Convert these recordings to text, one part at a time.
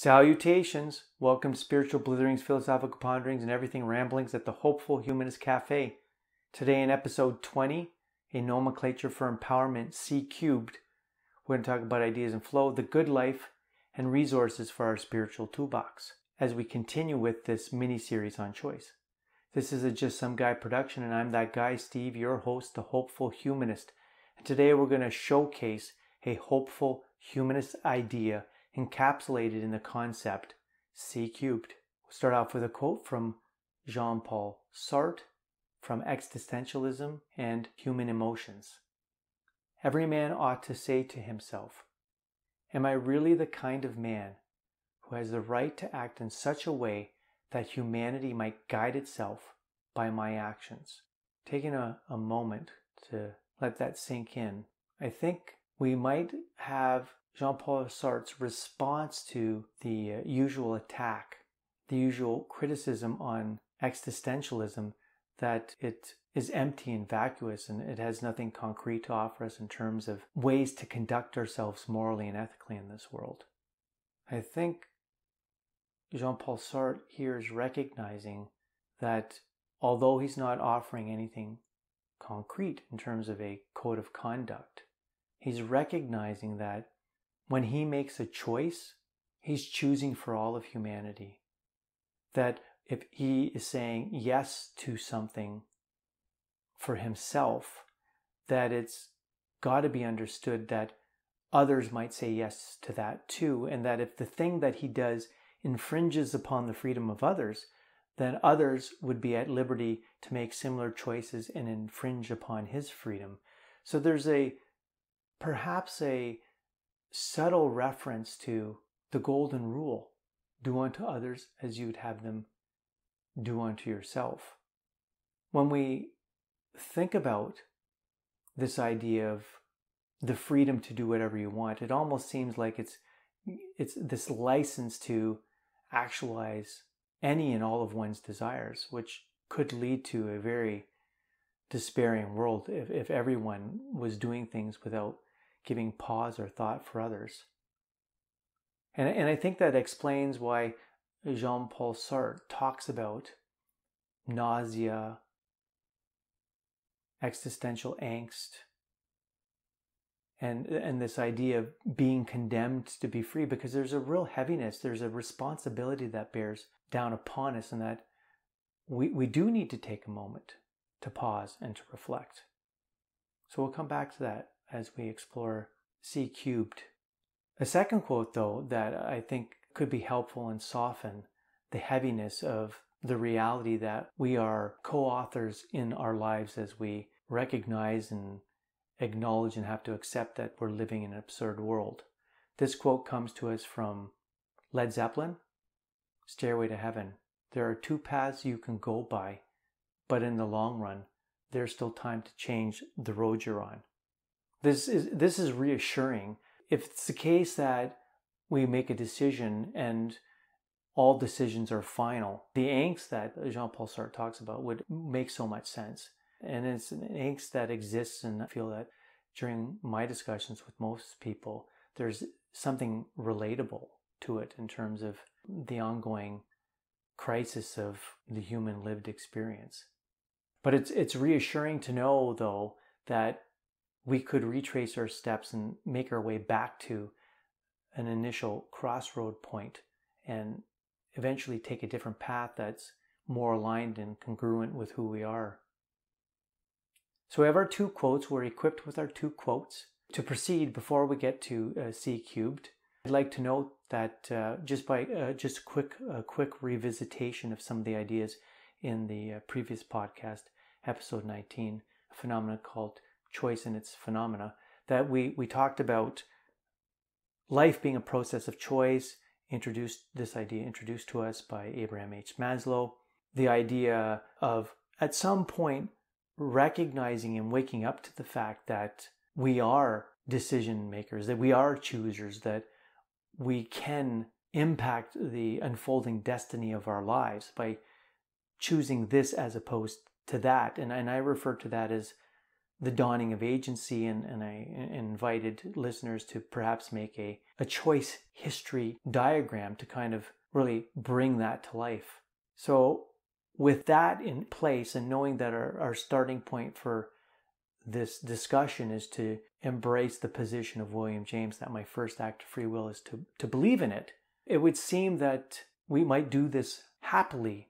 Salutations! Welcome to Spiritual Blitherings, Philosophical Ponderings, and Everything Ramblings at the Hopeful Humanist Cafe. Today in episode 20, a nomenclature for empowerment C cubed, we're going to talk about ideas and flow, the good life, and resources for our spiritual toolbox as we continue with this mini series on choice. This is a Just Some Guy production, and I'm that guy, Steve, your host, the Hopeful Humanist. And today we're going to showcase a hopeful humanist idea encapsulated in the concept C cubed. We'll start off with a quote from Jean Paul Sartre from Existentialism and Human Emotions. Every man ought to say to himself, Am I really the kind of man who has the right to act in such a way that humanity might guide itself by my actions? Taking a, a moment to let that sink in, I think we might have Jean Paul Sartre's response to the uh, usual attack, the usual criticism on existentialism that it is empty and vacuous and it has nothing concrete to offer us in terms of ways to conduct ourselves morally and ethically in this world. I think Jean Paul Sartre here is recognizing that although he's not offering anything concrete in terms of a code of conduct, he's recognizing that when he makes a choice, he's choosing for all of humanity. That if he is saying yes to something for himself, that it's got to be understood that others might say yes to that too, and that if the thing that he does infringes upon the freedom of others, then others would be at liberty to make similar choices and infringe upon his freedom. So there's a perhaps a subtle reference to the golden rule do unto others as you'd have them do unto yourself. When we think about this idea of the freedom to do whatever you want, it almost seems like it's it's this license to actualize any and all of one's desires, which could lead to a very despairing world if, if everyone was doing things without giving pause or thought for others. And, and I think that explains why Jean Paul Sartre talks about nausea, existential angst, and, and this idea of being condemned to be free because there's a real heaviness, there's a responsibility that bears down upon us, and that we, we do need to take a moment to pause and to reflect. So we'll come back to that as we explore C cubed. A second quote, though, that I think could be helpful and soften the heaviness of the reality that we are co authors in our lives as we recognize and acknowledge and have to accept that we're living in an absurd world. This quote comes to us from Led Zeppelin Stairway to Heaven. There are two paths you can go by, but in the long run, there's still time to change the road you're on. This is this is reassuring. If it's the case that we make a decision and all decisions are final, the angst that Jean-Paul Sartre talks about would make so much sense. And it's an angst that exists, and I feel that during my discussions with most people, there's something relatable to it in terms of the ongoing crisis of the human lived experience. But it's it's reassuring to know though that we could retrace our steps and make our way back to an initial crossroad point and eventually take a different path that's more aligned and congruent with who we are. So we have our two quotes. We're equipped with our two quotes. To proceed, before we get to uh, C cubed, I'd like to note that uh, just by uh, just a quick, a quick revisitation of some of the ideas in the uh, previous podcast, episode 19, a phenomenon called choice and its phenomena, that we, we talked about life being a process of choice, introduced this idea introduced to us by Abraham H. Maslow, the idea of at some point recognizing and waking up to the fact that we are decision makers, that we are choosers, that we can impact the unfolding destiny of our lives by choosing this as opposed to that. And, and I refer to that as the dawning of agency, and, and I invited listeners to perhaps make a, a choice history diagram to kind of really bring that to life. So, with that in place, and knowing that our, our starting point for this discussion is to embrace the position of William James that my first act of free will is to, to believe in it, it would seem that we might do this happily.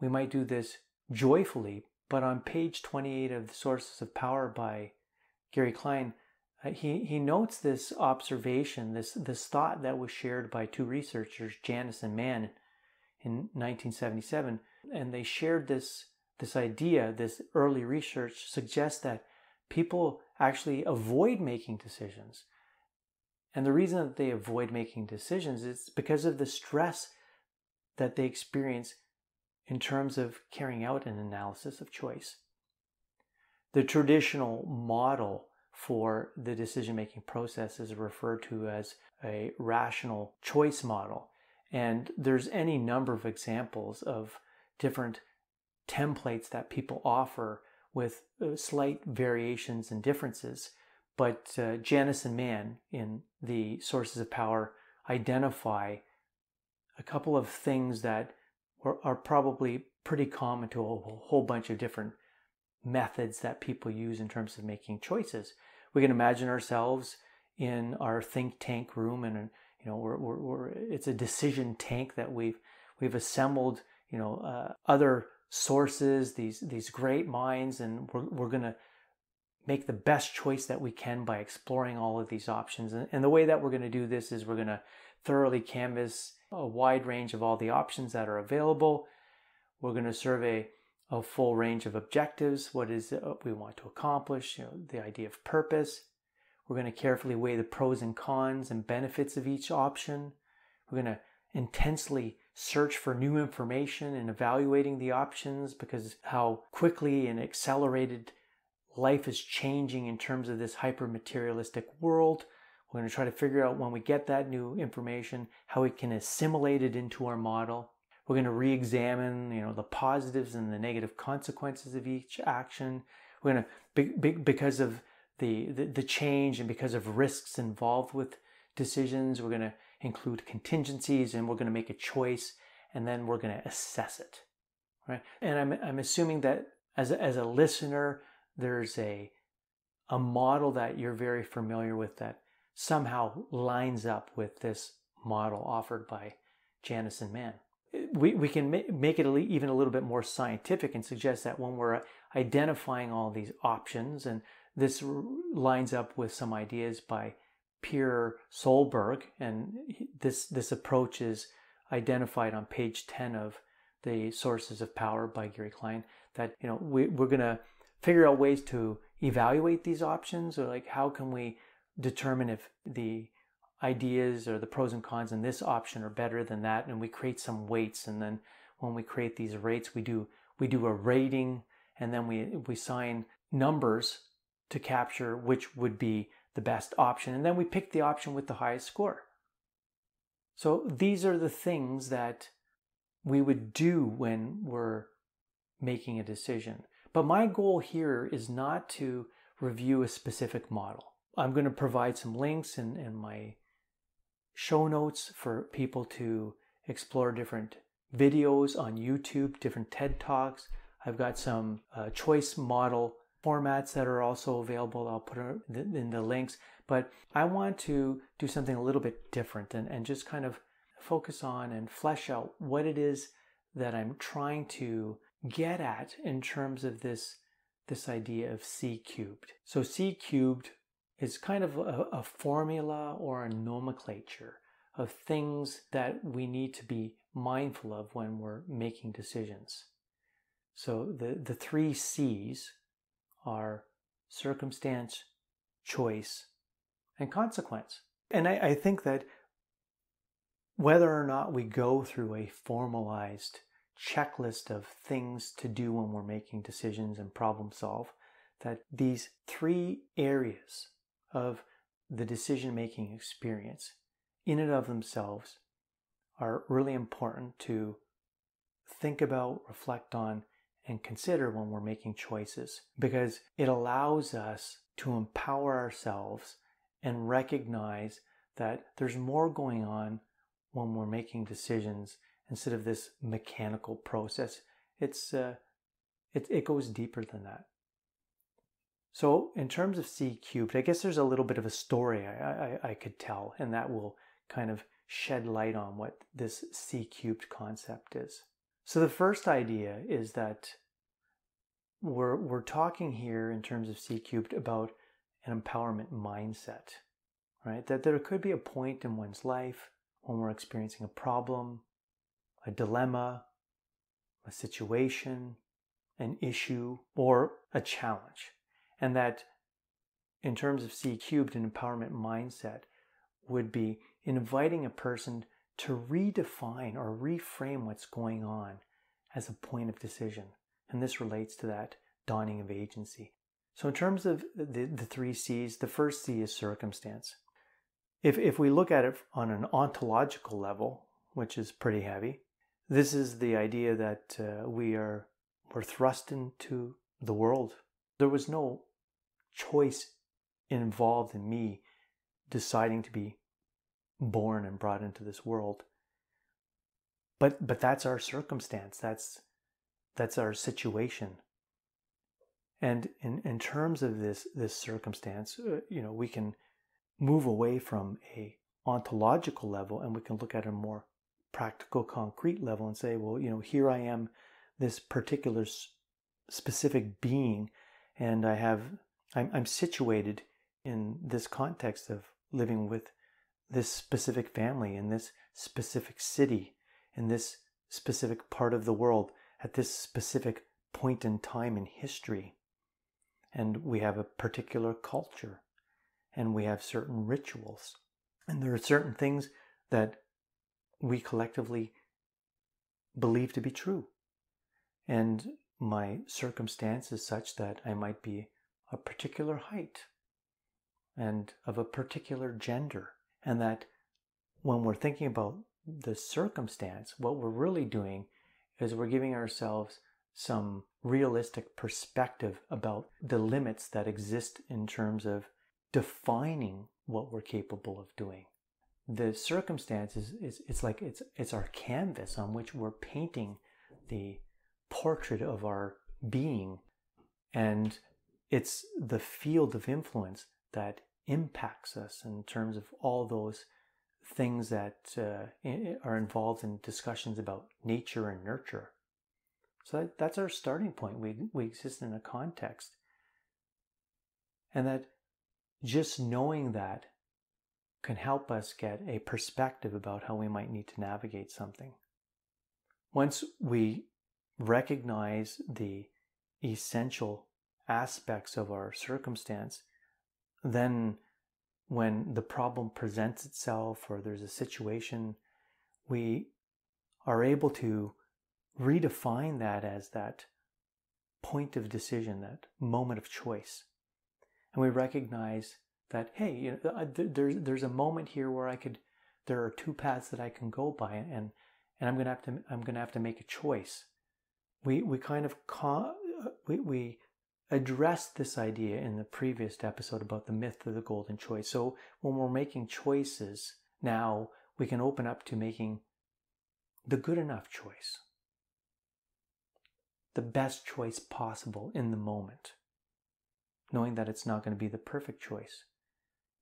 We might do this joyfully. But on page 28 of The Sources of Power by Gary Klein, uh, he, he notes this observation, this, this thought that was shared by two researchers, Janis and Mann, in 1977. And they shared this, this idea, this early research suggests that people actually avoid making decisions. And the reason that they avoid making decisions is because of the stress that they experience in terms of carrying out an analysis of choice. The traditional model for the decision making process is referred to as a rational choice model. And there's any number of examples of different templates that people offer with uh, slight variations and differences. But uh, Janis and Mann in the Sources of Power identify a couple of things that are, probably pretty common to a whole bunch of different methods that people use in terms of making choices. We can imagine ourselves in our think tank room, and you know, we're, we're, we're it's a decision tank that we've we've assembled. You know, uh, other sources, these these great minds, and we're we're gonna make the best choice that we can by exploring all of these options. And, and the way that we're to do this is we're to thoroughly canvass a wide range of all the options that are available. We're going to survey a full range of objectives. What is it we want to accomplish? You know, the idea of purpose. We're going to carefully weigh the pros and cons and benefits of each option. We're going to intensely search for new information and evaluating the options because how quickly and accelerated life is changing in terms of this hyper materialistic world. We're going to try to figure out when we get that new information how we can assimilate it into our model. We're going to re-examine, you know, the positives and the negative consequences of each action. We're going to, be, because of the, the, the change and because of risks involved with decisions, we're going to include contingencies and we're going to make a choice and then we're going to assess it. Right? And I'm, I'm assuming that as a, as a listener, there's a, a model that you're very familiar with that somehow lines up with this model offered by Janis and Mann. We, we can make it even a little bit more scientific and suggest that when we're uh, identifying all these options, and this lines up with some ideas by Peer Soelberg, and this, this approach is identified on page 10 of the Sources of Power by Gary Klein, that you know we, we're going to figure out ways to evaluate these options, or like how can we determine if the ideas or the pros and cons in this option are better than that and we create some weights and then when we create these rates we do we do a rating and then we we sign numbers to capture which would be the best option and then we pick the option with the highest score. So these are the things that we would do when we're making a decision. But my goal here is not to review a specific model I'm going to provide some links in, in my show notes for people to explore different videos on YouTube, different TED Talks. I've got some uh, choice model formats that are also available. I'll put in the links. But I want to do something a little bit different and, and just kind of focus on and flesh out what it is that I'm trying to get at in terms of this, this idea of C cubed. So C cubed is kind of a, a formula or a nomenclature of things that we need to be mindful of when we're making decisions. So the, the three C's are circumstance, choice, and consequence. And I, I think that whether or not we go through a formalized checklist of things to do when we're making decisions and problem solve, that these three areas of the decision making experience in and of themselves are really important to think about, reflect on, and consider when we're making choices because it allows us to empower ourselves and recognize that there's more going on when we're making decisions instead of this mechanical process. It's uh, it, it goes deeper than that. So in terms of C cubed, I guess there's a little bit of a story I, I, I could tell, and that will kind of shed light on what this C cubed concept is. So the first idea is that we're, we're talking here in terms of C cubed about an empowerment mindset, right? That there could be a point in one's life when we're experiencing a problem, a dilemma, a situation, an issue, or a challenge. And that in terms of C cubed, an empowerment mindset would be inviting a person to redefine or reframe what's going on as a point of decision. And this relates to that dawning of agency. So, in terms of the, the three C's, the first C is circumstance. If, if we look at it on an ontological level, which is pretty heavy, this is the idea that uh, we are we're thrust into the world. There was no choice involved in me deciding to be born and brought into this world. But but that's our circumstance. That's that's our situation. And in, in terms of this this circumstance, uh, you know, we can move away from a ontological level and we can look at a more practical, concrete level and say, well, you know, here I am, this particular specific being, and I have I'm, I'm situated in this context of living with this specific family in this specific city in this specific part of the world at this specific point in time in history. And we have a particular culture and we have certain rituals. And there are certain things that we collectively believe to be true. And my circumstance is such that I might be a particular height and of a particular gender. And that when we're thinking about the circumstance, what we're really doing is we're giving ourselves some realistic perspective about the limits that exist in terms of defining what we're capable of doing. The circumstance is, is it's like it's it's our canvas on which we're painting the portrait of our being and it's the field of influence that impacts us in terms of all those things that uh, are involved in discussions about nature and nurture. So that, that's our starting point. We, we exist in a context. And that just knowing that can help us get a perspective about how we might need to navigate something. Once we recognize the essential aspects of our circumstance, then when the problem presents itself or there's a situation, we are able to redefine that as that point of decision, that moment of choice. And we recognize that, hey, you know, uh, there's, there's a moment here where I could, there are two paths that I can go by and, and I'm going to have to, I'm going to have to make a choice. We, we kind of, we, we addressed this idea in the previous episode about the myth of the golden choice. So when we're making choices now, we can open up to making the good enough choice, the best choice possible in the moment, knowing that it's not going to be the perfect choice.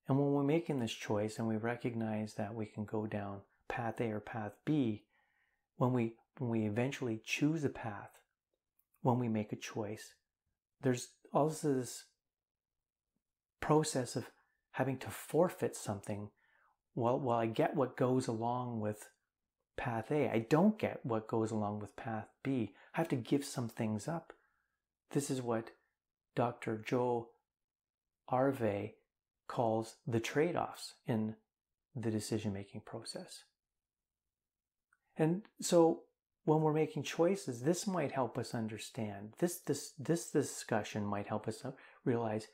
And when we're making this choice and we recognize that we can go down path A or path B, when we when we eventually choose a path, when we make a choice, there's also this process of having to forfeit something well while I get what goes along with path A, I don't get what goes along with path B. I have to give some things up. This is what Dr. Joe Arvai calls the trade offs in the decision making process. And so when we're making choices, this might help us understand. This, this, this discussion might help us uh, realize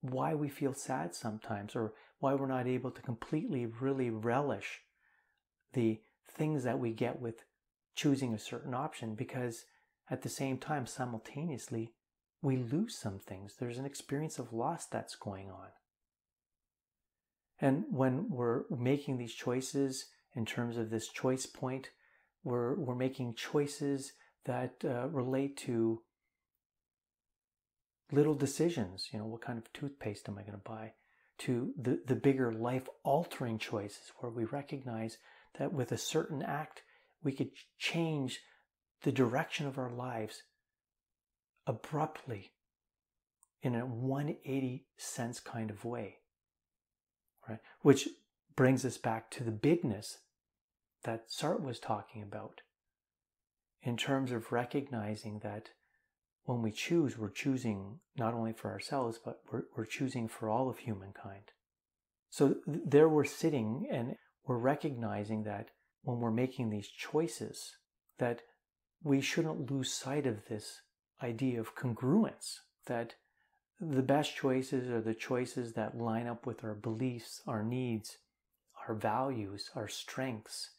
why we feel sad sometimes or why we're not able to completely really relish the things that we get with choosing a certain option because at the same time, simultaneously, we lose some things. There's an experience of loss that's going on. And when we're making these choices in terms of this choice point, we're, we're making choices that uh, relate to little decisions. You know, what kind of toothpaste am I going to buy? To the, the bigger life altering choices where we recognize that with a certain act, we could change the direction of our lives abruptly in a 180 sense kind of way. Right? Which brings us back to the bigness that Sartre was talking about in terms of recognizing that when we choose, we're choosing not only for ourselves, but we're, we're choosing for all of humankind. So there we're sitting and we're recognizing that when we're making these choices, that we shouldn't lose sight of this idea of congruence, that the best choices are the choices that line up with our beliefs, our needs, our values, our strengths,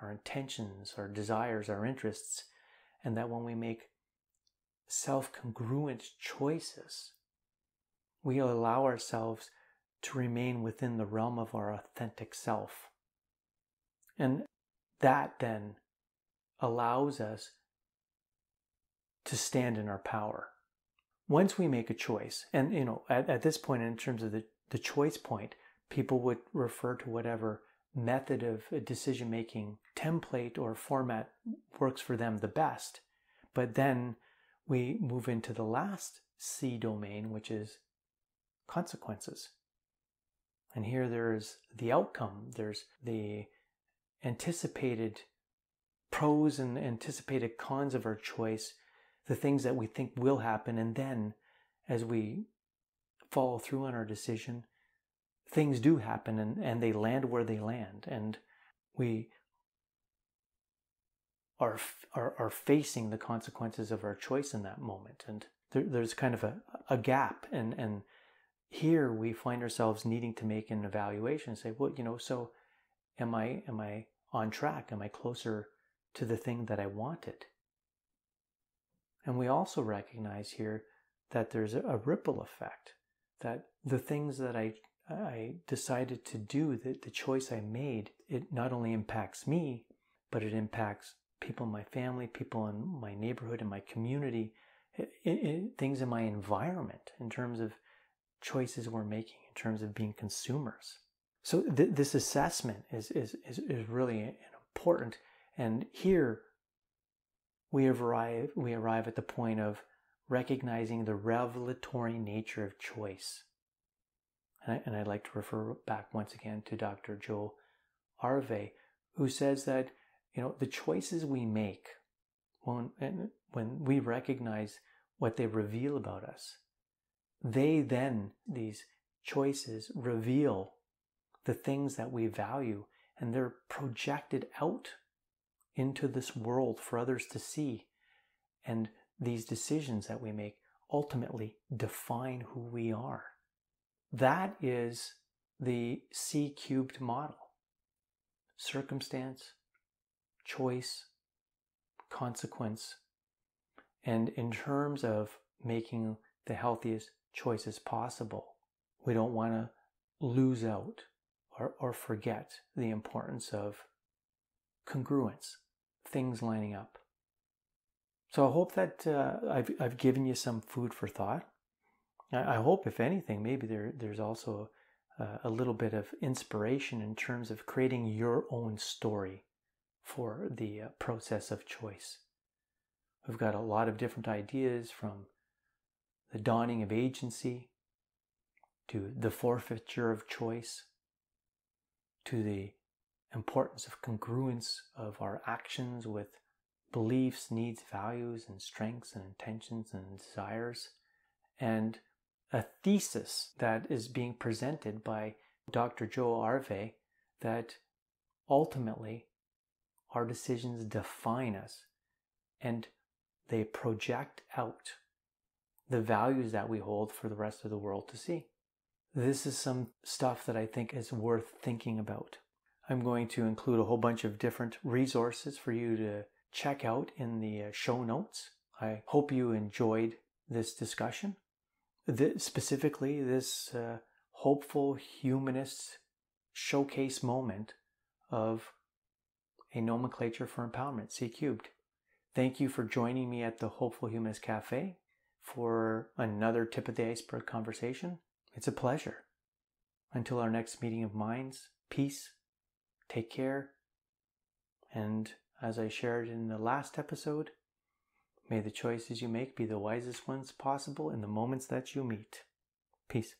our intentions, our desires, our interests, and that when we make self congruent choices, we allow ourselves to remain within the realm of our authentic self. And that then allows us to stand in our power. Once we make a choice, and you know, at, at this point, in terms of the, the choice point, people would refer to whatever method of decision making template or format works for them the best. But then we move into the last C domain, which is consequences. And here there's the outcome, there's the anticipated pros and anticipated cons of our choice, the things that we think will happen, and then as we follow through on our decision, things do happen and, and they land where they land. And we are, are, are facing the consequences of our choice in that moment. And there, there's kind of a, a gap. And, and here we find ourselves needing to make an evaluation say, well, you know, so am I, am I on track? Am I closer to the thing that I wanted? And we also recognize here that there's a ripple effect, that the things that I I decided to do, the, the choice I made, it not only impacts me, but it impacts people in my family, people in my neighborhood, in my community, it, it, things in my environment in terms of choices we're making, in terms of being consumers. So th- this assessment is, is, is, is really important. And here we arrive, we arrive at the point of recognizing the revelatory nature of choice. And, I, and I'd like to refer back once again to Dr. Joel Arvai, who says that you know the choices we make when when we recognize what they reveal about us, they then these choices reveal the things that we value, and they're projected out into this world for others to see. And these decisions that we make ultimately define who we are. That is the C cubed model. Circumstance, choice, consequence. And in terms of making the healthiest choices possible, we don't want to lose out or, or forget the importance of congruence, things lining up. So I hope that uh, I've, I've given you some food for thought. I hope, if anything, maybe there, there's also a, little bit of inspiration in terms of creating your own story for the uh, process of choice. We've got a lot of different ideas from the dawning of agency to the forfeiture of choice to the importance of congruence of our actions with beliefs, needs, values, and strengths and intentions and desires. And a thesis that is being presented by Dr. Joe Arvai that ultimately our decisions define us and they project out the values that we hold for the rest of the world to see. This is some stuff that I think is worth thinking about. I'm going to include a whole bunch of different resources for you to check out in the uh, show notes. I hope you enjoyed this discussion. This, specifically, this uh, hopeful humanist showcase moment of a nomenclature for empowerment, C cubed. Thank you for joining me at the Hopeful Humanist Cafe for another tip of the iceberg conversation. It's a pleasure. Until our next meeting of minds, peace, take care, and as I shared in the last episode, may the choices you make be the wisest ones possible in the moments that you meet. Peace.